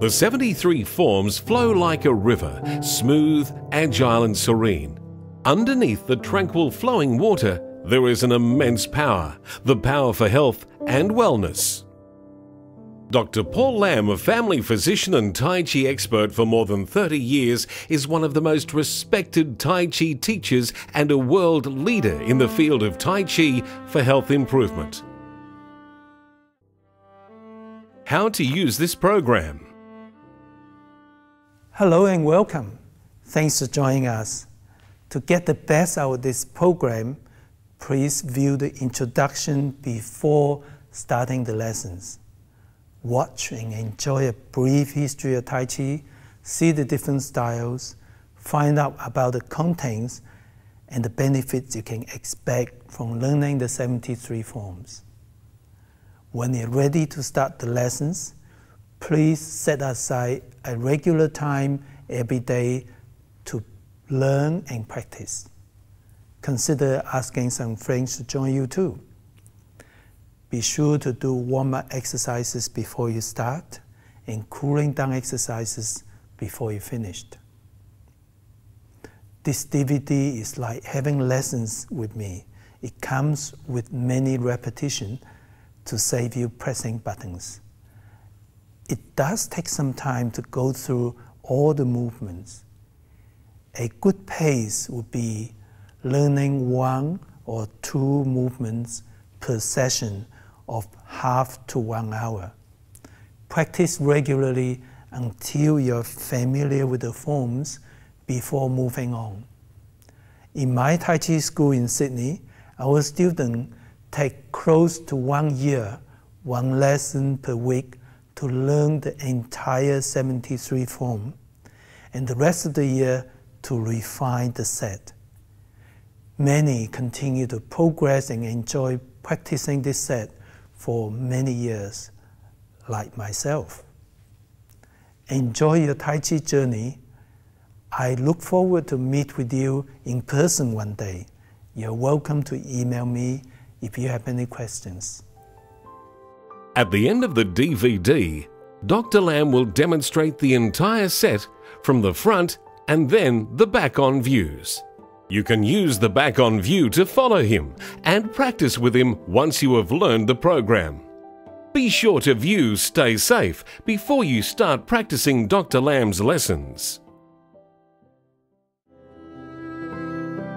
The 73 forms flow like a river, smooth, agile, and serene. Underneath the tranquil flowing water, there is an immense power, the power for health and wellness. Dr. Paul Lam, a family physician and Tai Chi expert for more than 30 years, is one of the most respected Tai Chi teachers and a world leader in the field of Tai Chi for health improvement. How to use this program. Hello and welcome. Thanks for joining us. To get the best out of this program, please view the introduction before starting the lessons watch and enjoy a brief history of Tai Chi, see the different styles, find out about the contents and the benefits you can expect from learning the 73 forms. When you're ready to start the lessons, please set aside a regular time every day to learn and practice. Consider asking some friends to join you too. Be sure to do warm-up exercises before you start and cooling down exercises before you finish. This DVD is like having lessons with me. It comes with many repetitions to save you pressing buttons. It does take some time to go through all the movements. A good pace would be learning one or two movements per session of half to one hour. Practice regularly until you're familiar with the forms before moving on. In my Tai Chi school in Sydney, our students take close to one year, one lesson per week to learn the entire 73 form, and the rest of the year to refine the set. Many continue to progress and enjoy practicing this set for many years, like myself. Enjoy your Tai Chi journey. I look forward to meet with you in person one day. You're welcome to email me if you have any questions. At the end of the DVD, Dr. Lam will demonstrate the entire set from the front and then the back on views. You can use the back on view to follow him and practice with him once you have learned the program. Be sure to view Stay Safe before you start practicing Dr. Lam's lessons.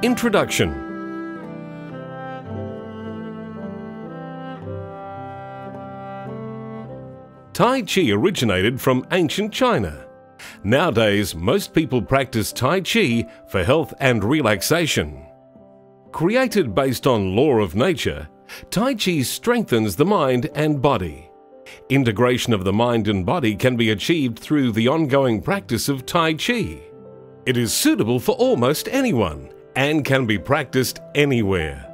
Introduction Tai Chi originated from ancient China Nowadays, most people practice Tai Chi for health and relaxation. Created based on law of nature, Tai Chi strengthens the mind and body. Integration of the mind and body can be achieved through the ongoing practice of Tai Chi. It is suitable for almost anyone and can be practiced anywhere.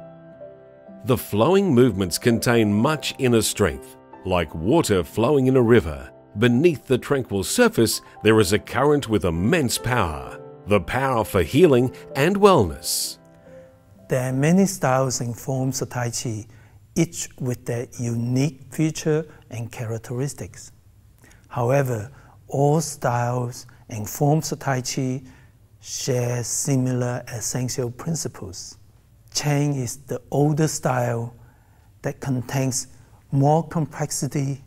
The flowing movements contain much inner strength, like water flowing in a river, Beneath the tranquil surface, there is a current with immense power, the power for healing and wellness. There are many styles and forms of Tai Chi, each with their unique feature and characteristics. However, all styles and forms of Tai Chi share similar essential principles. Chen is the older style that contains more complexity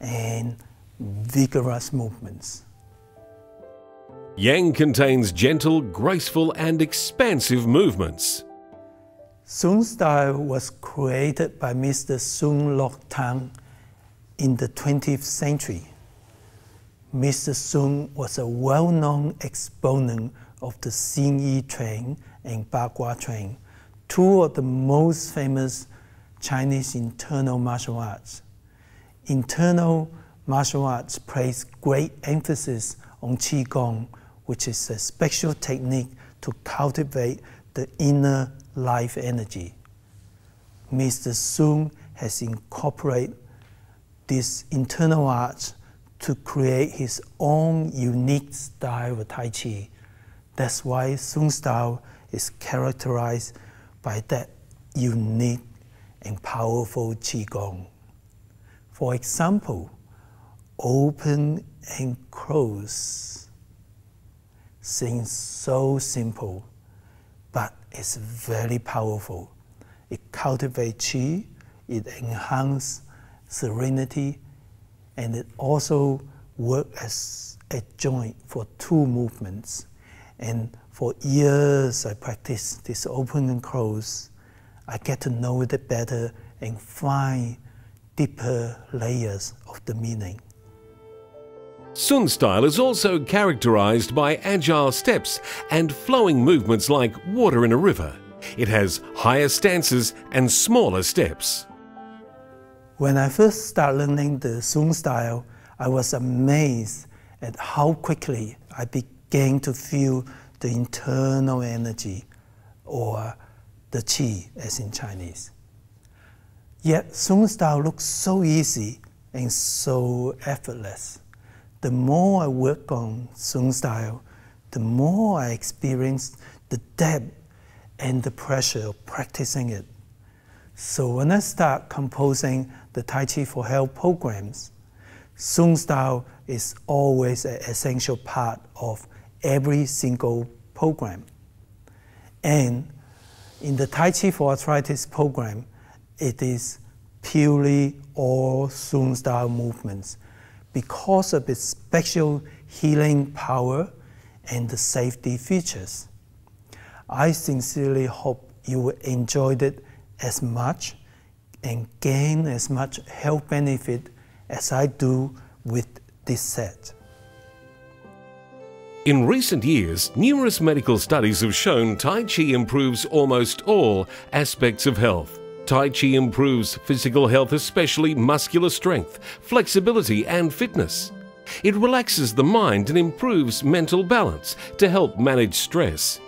and vigorous movements. Yang contains gentle, graceful, and expansive movements. Sung style was created by Mr. Sung Lok Tang in the 20th century. Mr. Sung was a well-known exponent of the Xin Yi Chuan and Bagua Chuan, two of the most famous Chinese internal martial arts internal martial arts place great emphasis on Qigong, which is a special technique to cultivate the inner life energy. Mr. Sung has incorporated this internal art to create his own unique style of Tai Chi. That's why Sung style is characterized by that unique and powerful Qigong. For example, open and close seems so simple, but it's very powerful. It cultivates chi, it enhances serenity, and it also works as a joint for two movements. And for years I practiced this open and close. I get to know it better and find deeper layers of the meaning. Sun style is also characterized by agile steps and flowing movements like water in a river. It has higher stances and smaller steps. When I first started learning the Sun style, I was amazed at how quickly I began to feel the internal energy or the qi as in Chinese. Yet Sun style looks so easy and so effortless. The more I work on Sun style, the more I experience the depth and the pressure of practicing it. So when I start composing the Tai Chi for Health programs, Sun style is always an essential part of every single program. And in the Tai Chi for Arthritis program, it is purely all Sun style movements because of its special healing power and the safety features. I sincerely hope you will enjoy it as much and gain as much health benefit as I do with this set. In recent years, numerous medical studies have shown Tai Chi improves almost all aspects of health. Tai Chi improves physical health, especially muscular strength, flexibility, and fitness. It relaxes the mind and improves mental balance to help manage stress.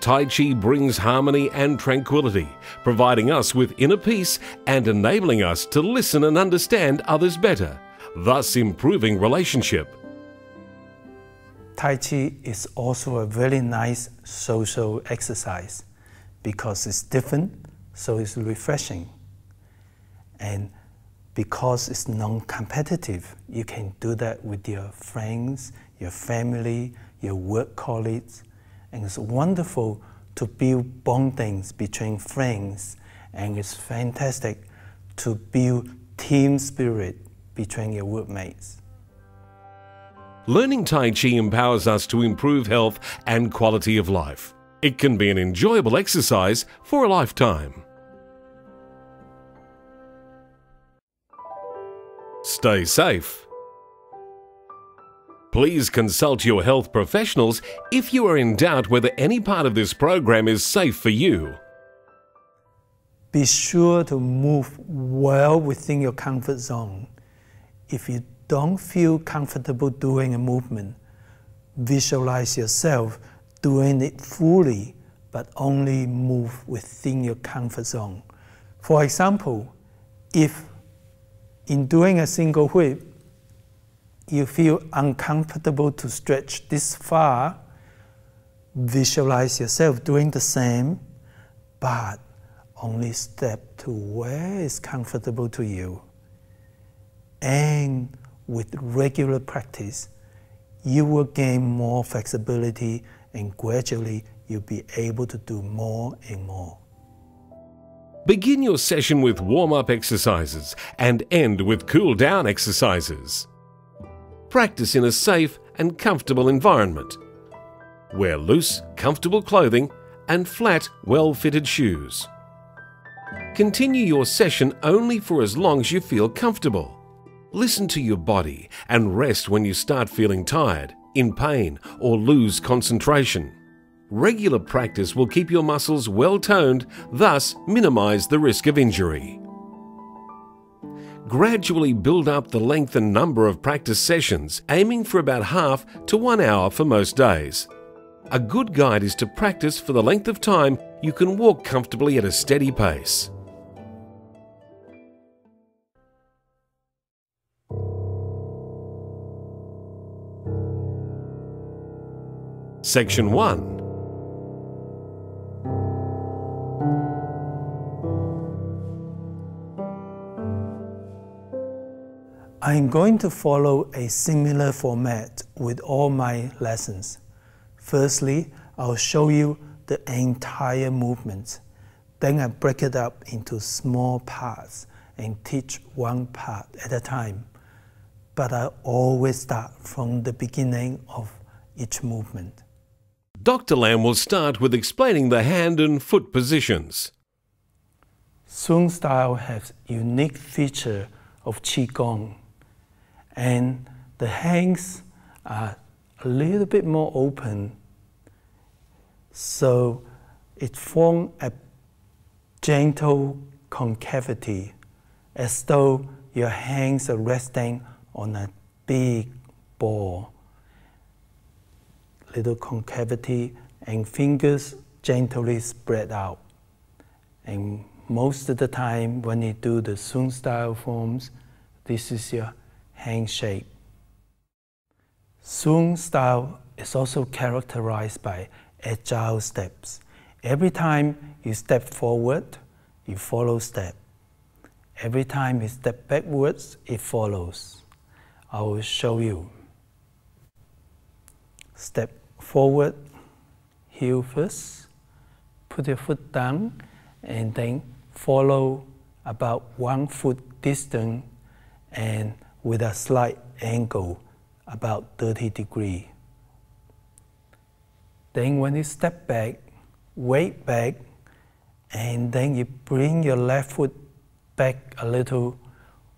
Tai Chi brings harmony and tranquility, providing us with inner peace and enabling us to listen and understand others better, thus improving relationship. Tai Chi is also a very nice social exercise because it's different, so it's refreshing. And because it's non competitive, you can do that with your friends, your family, your work colleagues. And it's wonderful to build bondings between friends, and it's fantastic to build team spirit between your workmates. Learning Tai Chi empowers us to improve health and quality of life. It can be an enjoyable exercise for a lifetime. Stay safe. Please consult your health professionals if you are in doubt whether any part of this program is safe for you. Be sure to move well within your comfort zone. If you don't feel comfortable doing a movement, visualize yourself doing it fully, but only move within your comfort zone. For example, if in doing a single whip, you feel uncomfortable to stretch this far, visualize yourself doing the same, but only step to where is comfortable to you. And with regular practice, you will gain more flexibility and gradually you'll be able to do more and more. Begin your session with warm up exercises and end with cool down exercises. Practice in a safe and comfortable environment. Wear loose, comfortable clothing and flat, well fitted shoes. Continue your session only for as long as you feel comfortable. Listen to your body and rest when you start feeling tired, in pain, or lose concentration. Regular practice will keep your muscles well toned, thus, minimize the risk of injury. Gradually build up the length and number of practice sessions, aiming for about half to one hour for most days. A good guide is to practice for the length of time you can walk comfortably at a steady pace. Section 1 I'm going to follow a similar format with all my lessons. Firstly, I'll show you the entire movement. Then I break it up into small parts and teach one part at a time. But I always start from the beginning of each movement. Dr. Lam will start with explaining the hand and foot positions. Sung style has unique feature of Qigong and the hands are a little bit more open so it forms a gentle concavity as though your hands are resting on a big ball little concavity and fingers gently spread out and most of the time when you do the Sun style forms this is your hand shape. Sun style is also characterized by agile steps. Every time you step forward, you follow step. Every time you step backwards, it follows. I will show you. Step forward, heel first, put your foot down, and then follow about one foot distance and with a slight angle about 30 degree. Then when you step back, weight back, and then you bring your left foot back a little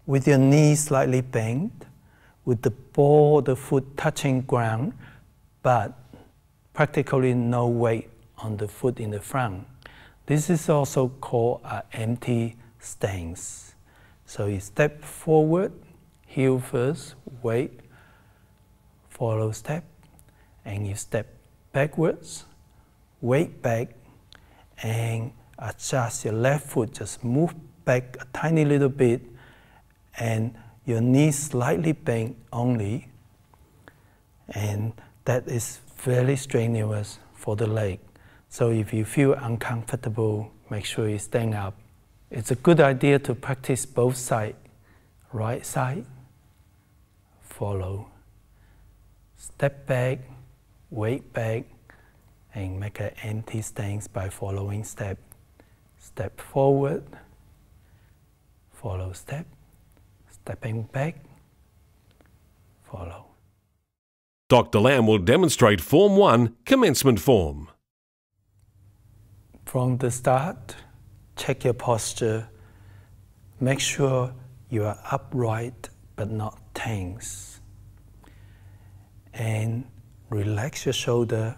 with your knees slightly bent, with the ball of the foot touching ground, but practically no weight on the foot in the front. This is also called an empty stance. So you step forward, heel first, weight, follow step, and you step backwards, weight back, and adjust your left foot, just move back a tiny little bit, and your knees slightly bent only, and that is very strenuous for the leg. So if you feel uncomfortable, make sure you stand up. It's a good idea to practice both sides, right side follow. Step back, weight back, and make an empty stance by following step. Step forward, follow step, stepping back, follow. Dr. Lam will demonstrate Form 1 commencement form. From the start, check your posture. Make sure you are upright but not tense. And relax your shoulder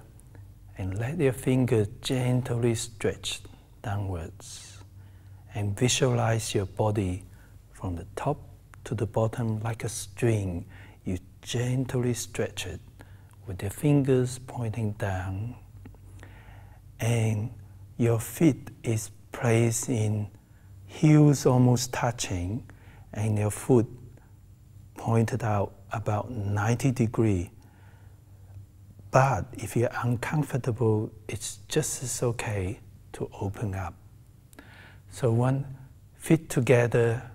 and let your fingers gently stretch downwards. And visualize your body from the top to the bottom like a string. Gently stretch it with your fingers pointing down. And your feet is placed in heels almost touching and your foot pointed out about 90 degree. But if you're uncomfortable, it's just as okay to open up. So one feet together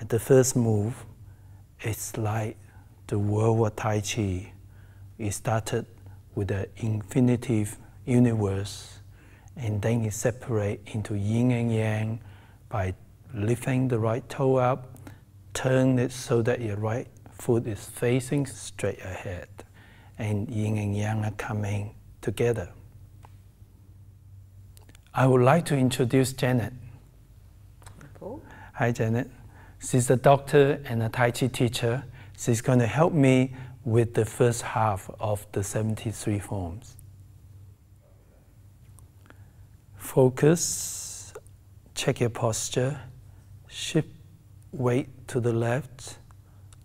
at the first move, it's like the world of Tai Chi. It started with the infinitive universe, and then it separate into yin and yang by lifting the right toe up turn it so that your right foot is facing straight ahead and yin and yang are coming together. I would like to introduce Janet. Hi, Janet. She's a doctor and a Tai Chi teacher. She's going to help me with the first half of the 73 forms. Focus, check your posture, shift weight to the left,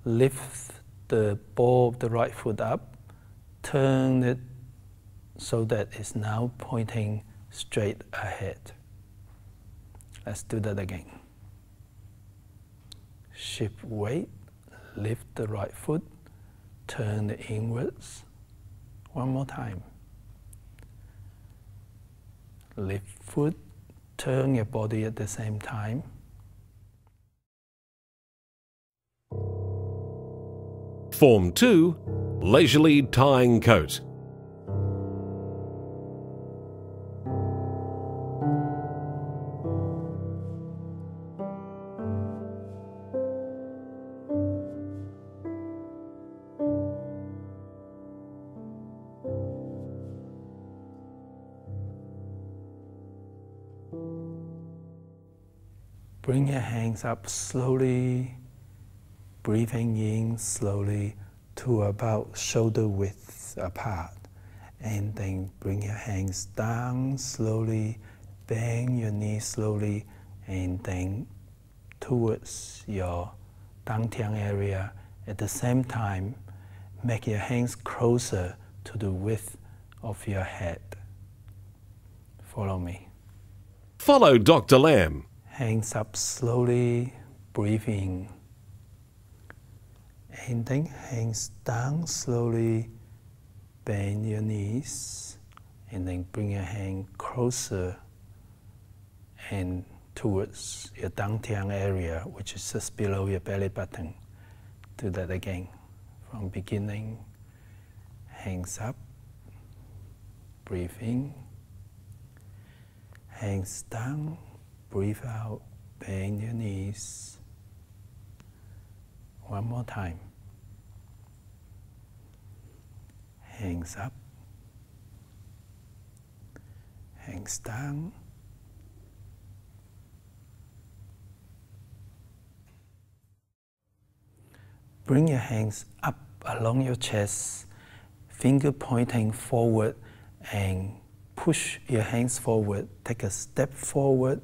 lift the ball of the right foot up, turn it so that it's now pointing straight ahead. Let's do that again. Shift weight, lift the right foot, turn it inwards. One more time. Lift foot, turn your body at the same time. Form 2 Leisurely tying coat. Bring your hands up slowly, breathing in slowly to about shoulder width apart. And then bring your hands down slowly, bend your knees slowly, and then towards your dantian area. At the same time, make your hands closer to the width of your head. Follow me. Follow Dr. Lam. Hands up slowly, breathing. And then hands down slowly, bend your knees, and then bring your hand closer and towards your dantian area, which is just below your belly button. Do that again. From beginning, hands up, breathing, hands down, breathe out, bend your knees. One more time. Hands up, hands down. Bring your hands up along your chest, finger pointing forward, and push your hands forward. Take a step forward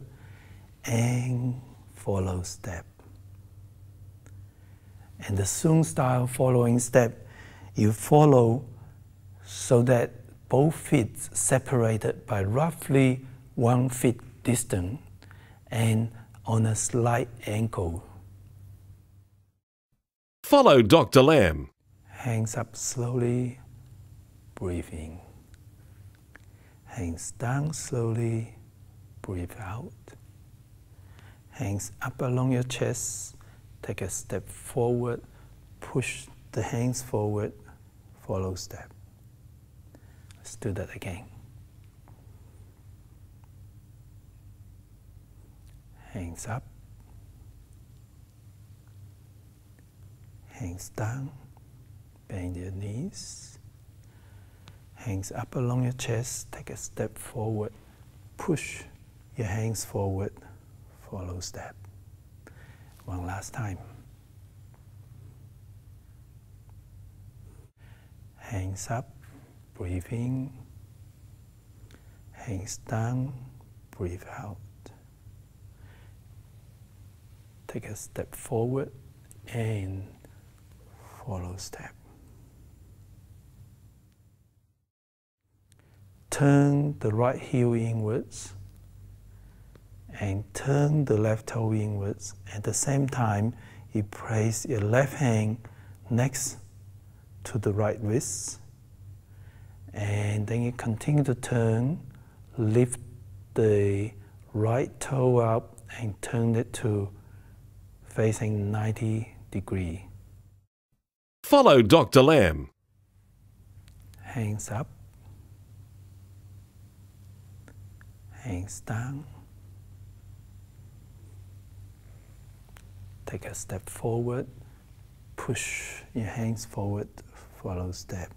and follow step. And the Sung style following step, you follow so that both feet separated by roughly one feet distance and on a slight angle. Follow Dr. Lam. Hands up slowly, breathing. Hands down slowly, breathe out. Hands up along your chest, take a step forward, push the hands forward, follow step. Let's do that again. Hands up, hands down, bend your knees. Hands up along your chest, take a step forward, push your hands forward, follow step. One last time. Hands up, breathing. Hands down, breathe out. Take a step forward and follow step. Turn the right heel inwards and turn the left toe inwards. At the same time, you place your left hand next to the right wrist. And then you continue to turn, lift the right toe up and turn it to facing 90 degree. Follow Dr. Lam. Hands up, hands down. Take a step forward, push your hands forward, follow step.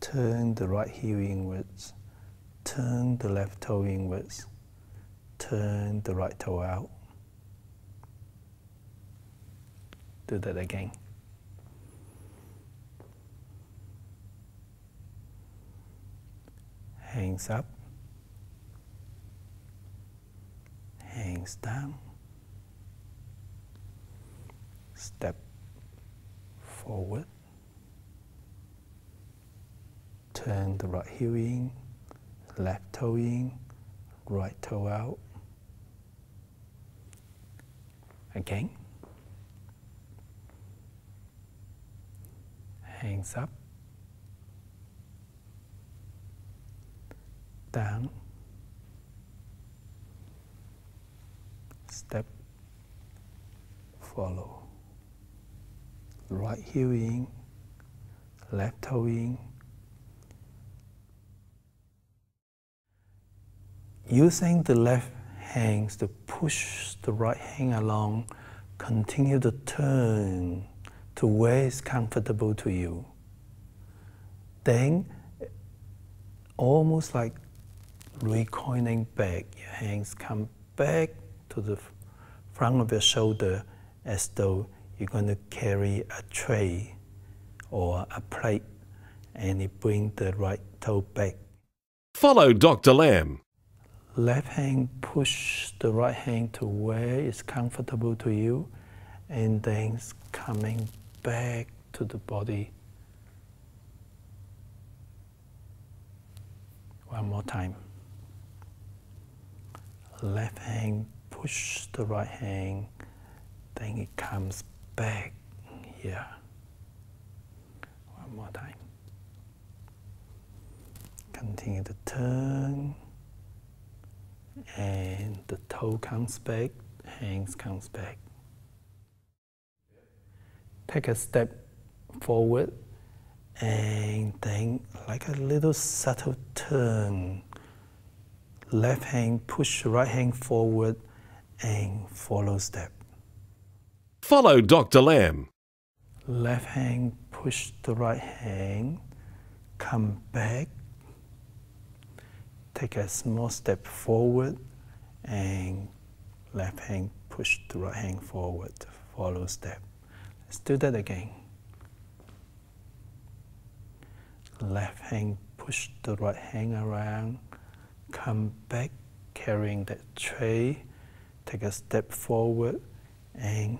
Turn the right heel inwards, turn the left toe inwards, turn the right toe out. Do that again. Hands up, hands down. Step forward. Turn the right heel in, left toe in, right toe out. Again. Hands up. Down. Step. Follow. Right heel in, left toe in. Using the left hands to push the right hand along, continue to turn to where it's comfortable to you. Then, almost like recoiling back, your hands come back to the front of your shoulder as though you're going to carry a tray or a plate and you bring the right toe back. Follow Dr. Lam. Left hand push the right hand to where it's comfortable to you and then coming back to the body. One more time. Left hand push the right hand, then it comes back here. One more time. Continue to turn and the toe comes back, hands comes back. Take a step forward and then like a little subtle turn. Left hand push right hand forward and follow step. Follow Dr. Lam. Left hand push the right hand, come back, take a small step forward, and left hand push the right hand forward, follow step. Let's do that again. Left hand push the right hand around, come back, carrying that tray, take a step forward, and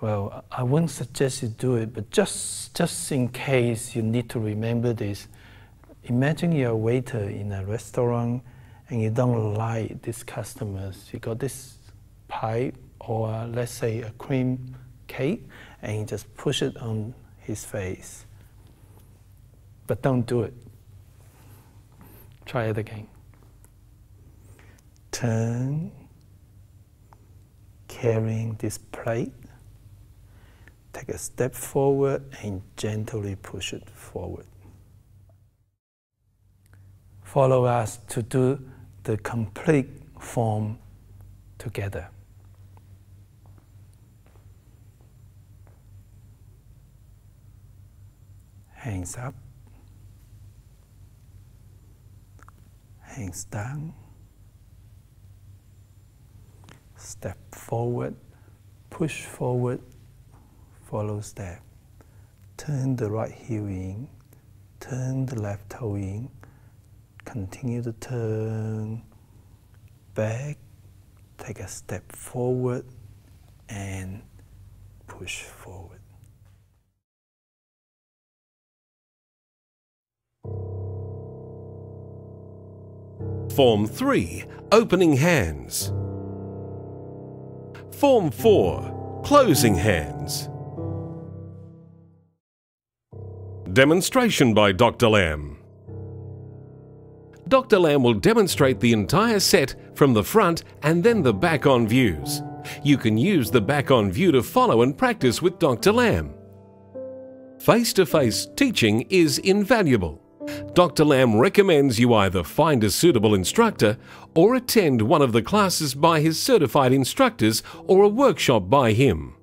Well, I wouldn't suggest you do it, but just, just in case you need to remember this, imagine you're a waiter in a restaurant and you don't like these customers. You got this pie or let's say a cream cake and you just push it on his face. But don't do it. Try it again. Turn, carrying this plate take a step forward and gently push it forward. Follow us to do the complete form together. Hands up, hands down, step forward, push forward follow step. Turn the right heel in, turn the left toe in, continue to turn back, take a step forward, and push forward. Form 3 Opening Hands. Form 4 Closing Hands. Demonstration by Dr. Lam Dr. Lam will demonstrate the entire set from the front and then the back on views. You can use the back on view to follow and practice with Dr. Lam. Face to face teaching is invaluable. Dr. Lam recommends you either find a suitable instructor or attend one of the classes by his certified instructors or a workshop by him.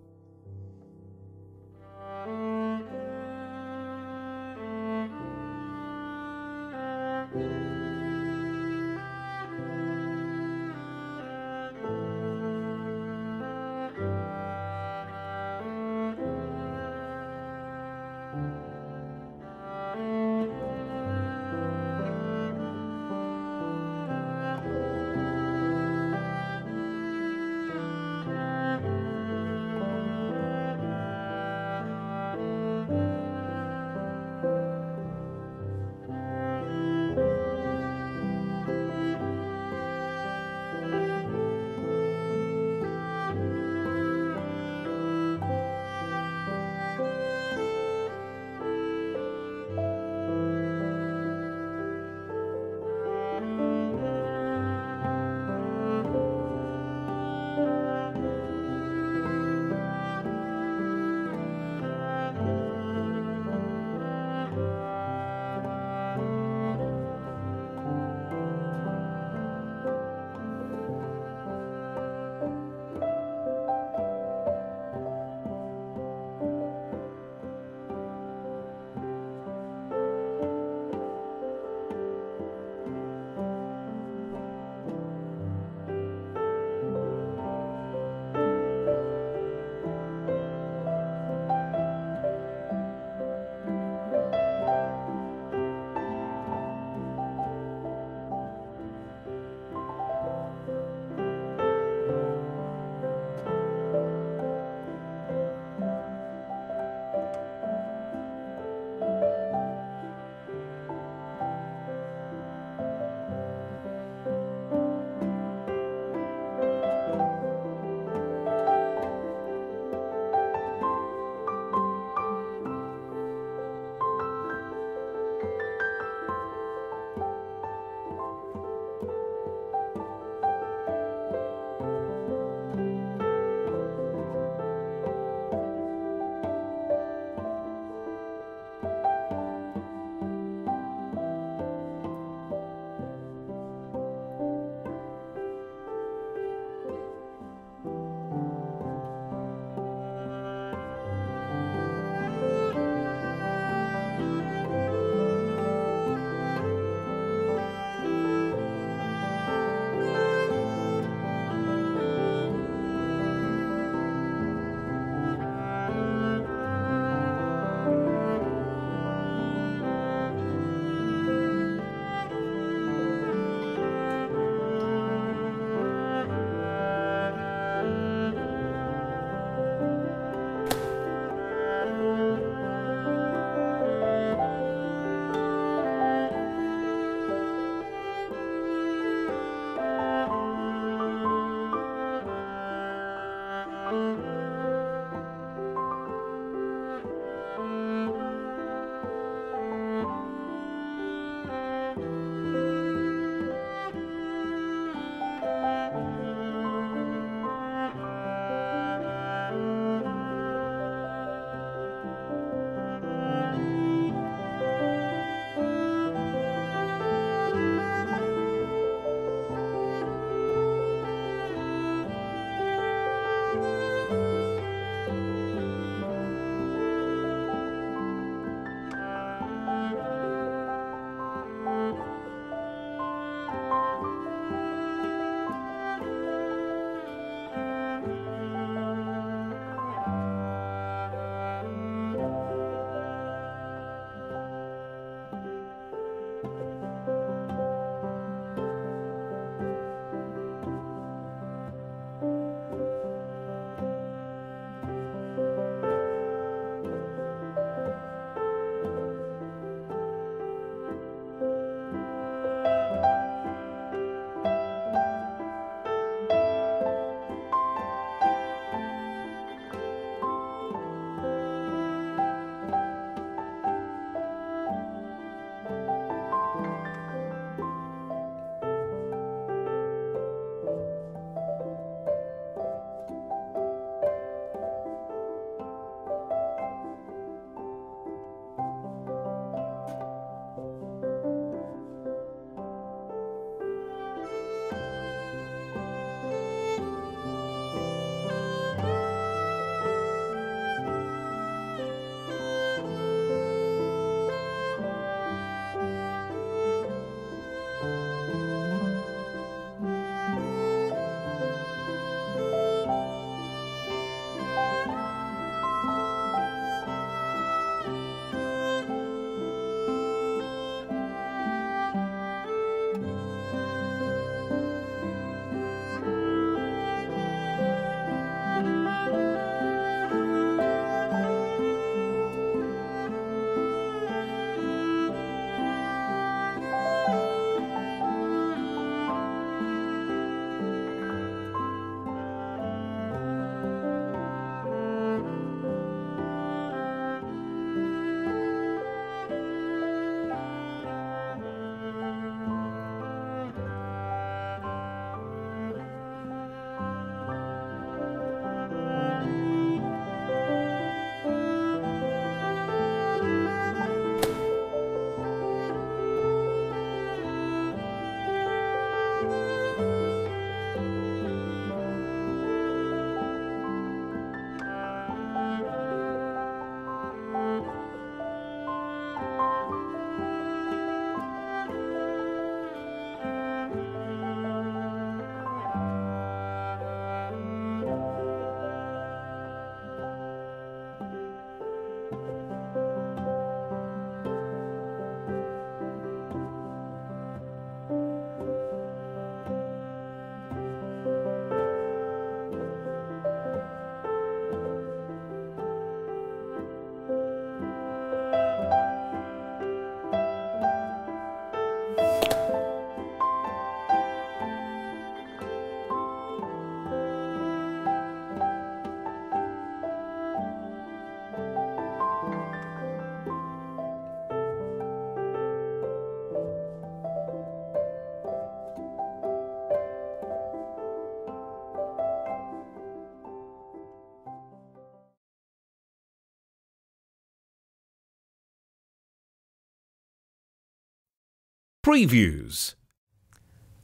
Previews.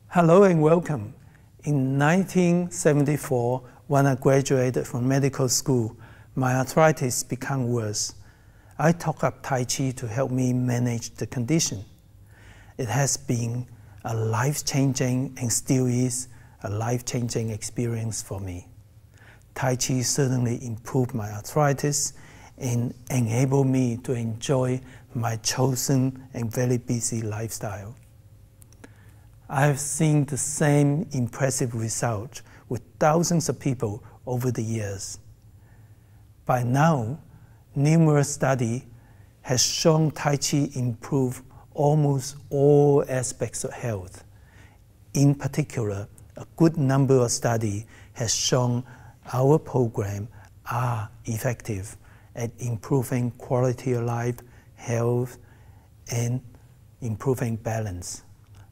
Hello and welcome. In 1974, when I graduated from medical school, my arthritis became worse. I took up Tai Chi to help me manage the condition. It has been a life changing and still is a life changing experience for me. Tai Chi certainly improved my arthritis and enabled me to enjoy my chosen and very busy lifestyle. I have seen the same impressive result with thousands of people over the years. By now, numerous studies have shown Tai Chi improve almost all aspects of health. In particular, a good number of studies has shown our program are effective at improving quality of life, health, and improving balance,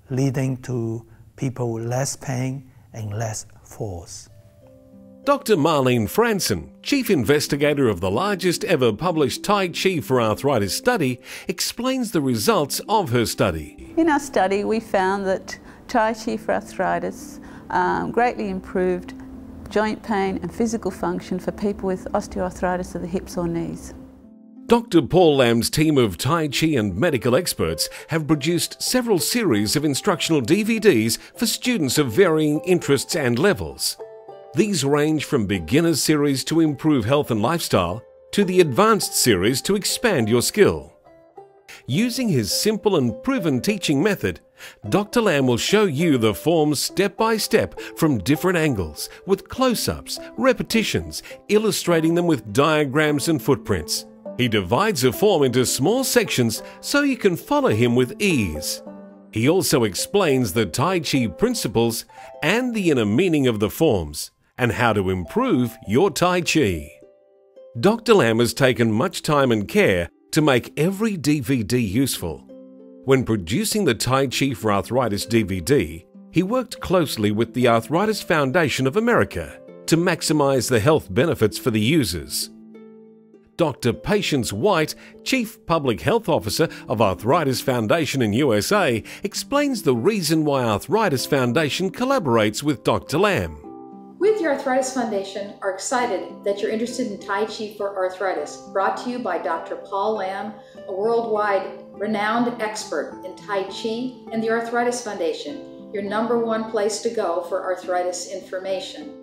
leading to people with less pain and less falls. Dr. Marlene Fransen, Chief Investigator of the largest ever published Tai Chi for Arthritis study, explains the results of her study. In our study, we found that Tai Chi for arthritis um, greatly improved joint pain and physical function for people with osteoarthritis of the hips or knees. Dr. Paul Lam's team of Tai Chi and medical experts have produced several series of instructional DVDs for students of varying interests and levels. These range from beginners series to improve health and lifestyle to the advanced series to expand your skill. Using his simple and proven teaching method, Dr. Lam will show you the forms step by step from different angles with close ups, repetitions, illustrating them with diagrams and footprints. He divides a form into small sections so you can follow him with ease. He also explains the Tai Chi principles and the inner meaning of the forms and how to improve your Tai Chi. Dr. Lam has taken much time and care to make every DVD useful. When producing the Tai Chi for Arthritis DVD, he worked closely with the Arthritis Foundation of America to maximize the health benefits for the users. Dr. Patience White, Chief Public Health Officer of Arthritis Foundation in USA, explains the reason why Arthritis Foundation collaborates with Dr. Lam. We at the Arthritis Foundation are excited that you're interested in Tai Chi for arthritis, brought to you by Dr. Paul Lam, a worldwide renowned expert in Tai Chi and the Arthritis Foundation, your number one place to go for arthritis information.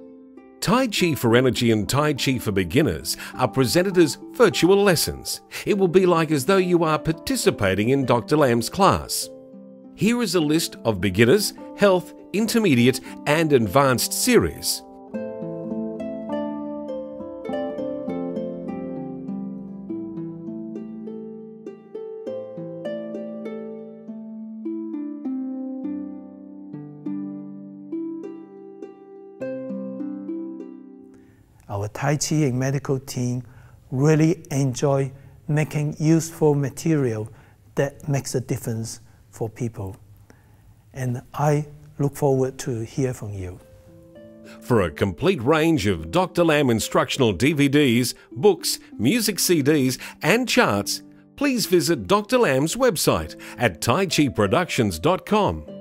Tai Chi for Energy and Tai Chi for Beginners are presented as virtual lessons. It will be like as though you are participating in Dr. Lam's class. Here is a list of beginners, health, intermediate, and advanced series. Tai Chi and medical team really enjoy making useful material that makes a difference for people. And I look forward to hear from you. For a complete range of Dr. Lam instructional DVDs, books, music CDs, and charts, please visit Dr. Lam's website at taichiproductions.com.